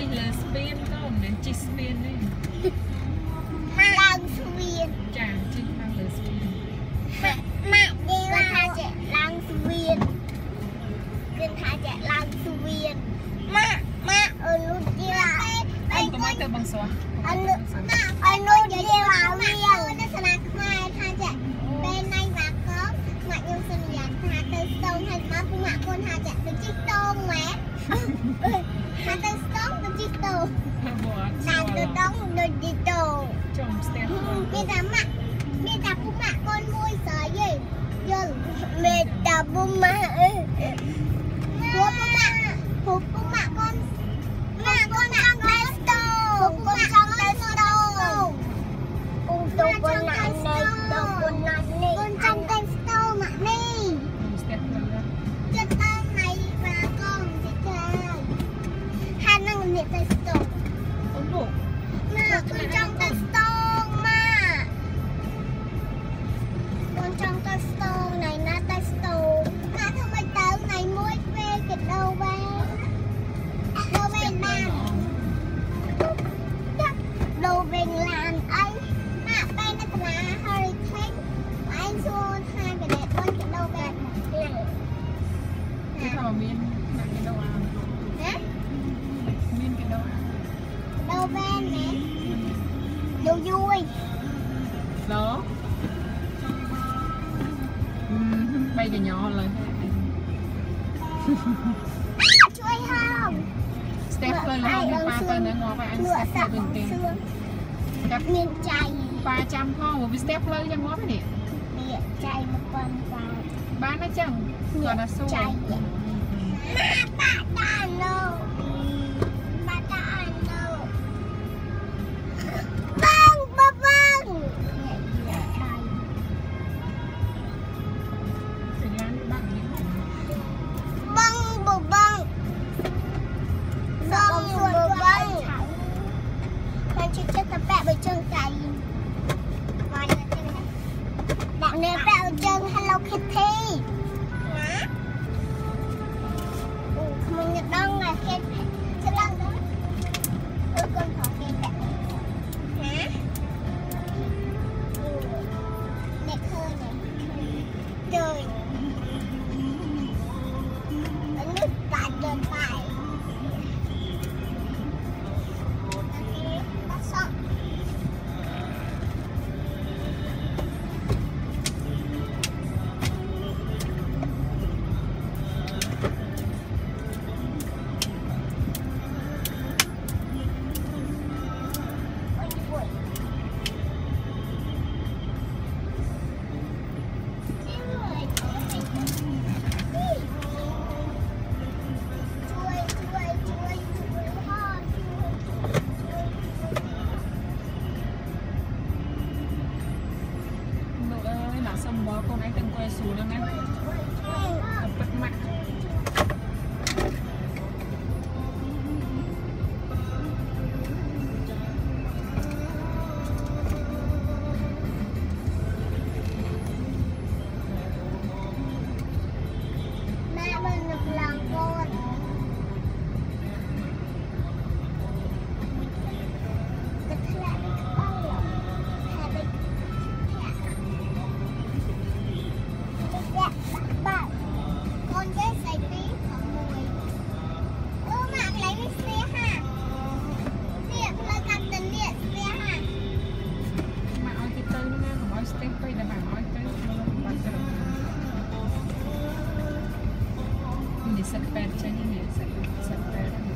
ជីលើស្ពានទៅមិនមែនជីស្ពានទេឡើងស្វៀនចាជីខាងលើស្ពានម៉ាក់ម៉ាក់និយាយថាចេះឡើងស្វៀនគឺថាចេះឡើងស្វៀនម៉ាក់ម៉ាក់អឺនោះជាអញក៏មកទៅបងស្រស់អនុម៉ាក់អនុជាវាវាទស្សនាខ្មែរថាចេះពេលណៃបាកកម៉ាក់ខ្ញុំសន្យាថាទៅស្ទងហើយមកពីម៉ាក់គុនថាចេះទៅជីកតងម៉ែថា ទៅស្ទងទៅជីកតងបើអត់តាមទៅតងទៅជីកតងចំស្ទះមាន ដូយួយឡូបីកញ្ញោលើជួយហៅស្ទះទៅលើមកប៉ាទៅនៅងាប់ឲ្យអញលស្ទះក់ទៅសាក់វិញទេសួងចាប់មានចៃប៉ាចាំផងវាស្ទះផ្លូវយ៉ាងងាប់នេះមានចៃ1000បាតបានណាចឹងគាត់ថាសួរ Chạy. Ba ta no. Ba Con chỉ chắc là bẹ bởi chân cày. Bạn nè bẹ bởi chân Hello Kitty. កូនឯង except bad Chinese, except bad.